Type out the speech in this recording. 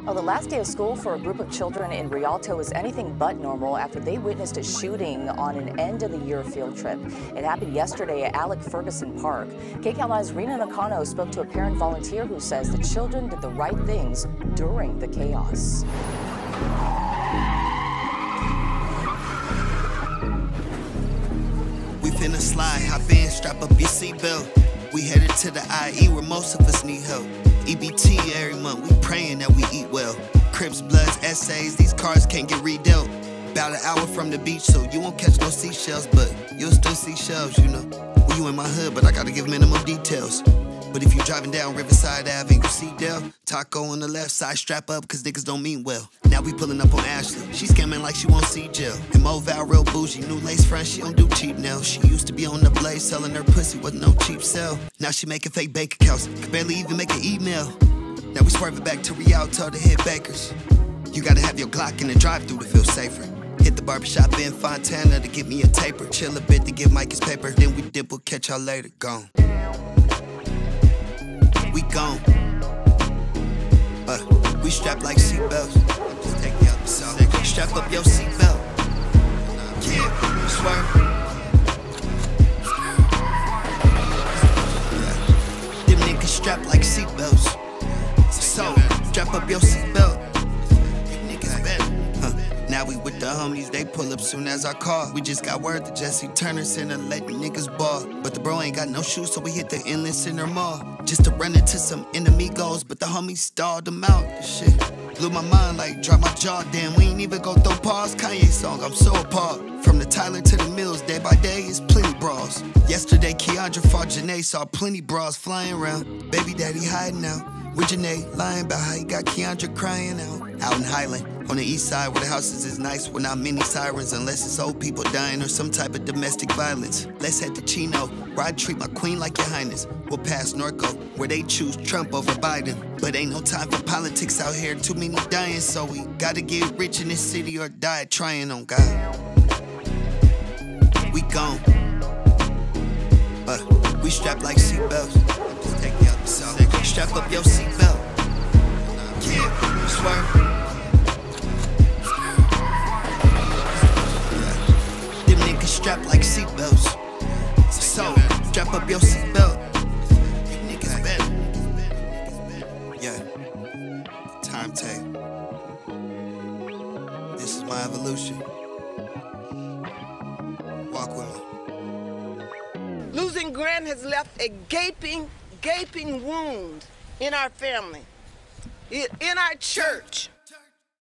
Well, the last day of school for a group of children in Rialto is anything but normal after they witnessed a shooting on an end of the year field trip. It happened yesterday at Alec Ferguson Park. KCAL Rina Nakano spoke to a parent volunteer who says the children did the right things during the chaos. We finna slide, hop in, strap up your seatbelt. We headed to the IE where most of us need help. EBT every month, we praying that we eat well. Crips, Bloods, essays, these cars can't get redealt. About an hour from the beach, so you won't catch no seashells, but you'll still see shells, you know. Well, you in my hood, but I gotta give minimum details. But if you're driving down Riverside Ave and you see Del, Taco on the left side, strap up, cause niggas don't mean well. Now we pulling up on Ashley. She scamming like she won't see jail. And Moval real bougie, new lace front, she don't do cheap nails. She used to be on the blaze, selling her pussy with no cheap sell. Now she making fake bank accounts, could barely even make an email. Now we swerving back to Rialto to hit Bakers. You gotta have your Glock in the drive-through to feel safer. Hit the barbershop in Fontana to get me a taper. Chill a bit to give Mike his paper. Then we dip, we'll catch y'all later. Gone we gone. Uh, we strapped like seatbelts. Strap up your seatbelt. Yeah, swerve. Them niggas strapped like seatbelts. So, strap up your seatbelt. Now we with the homies, they pull up soon as I call. We just got word that Jesse Turner sent a let niggas ball. But the bro ain't got no shoes, so we hit the Inland Center Mall. Just to run into some enemigos, but the homies stalled them out. Shit blew my mind like drop my jaw. Damn, we ain't even go throw pause. Kanye song, I'm so appalled. From the Tyler to the Mills, day by day, it's plenty bras. Yesterday, Keandra fought Janae, saw plenty bras flying around. Baby daddy hiding out. With Janae lying about how he got Keandra crying out. Out in Highland, on the east side where the houses is nice, with not many sirens unless it's old people dying or some type of domestic violence. Let's head to Chino, where I treat my queen like your highness. We'll pass Norco, where they choose Trump over Biden. But ain't no time for politics out here, too many dying, so we gotta get rich in this city or die trying on God. We gone. Uh, we strapped like seatbelts. Strap up your seatbelt. Yeah, swerve. Strap up your seatbelt. Niggas better. Yeah. Time tape. This is my evolution. Walk with me. Losing Grant has left a gaping, gaping wound in our family, in our church.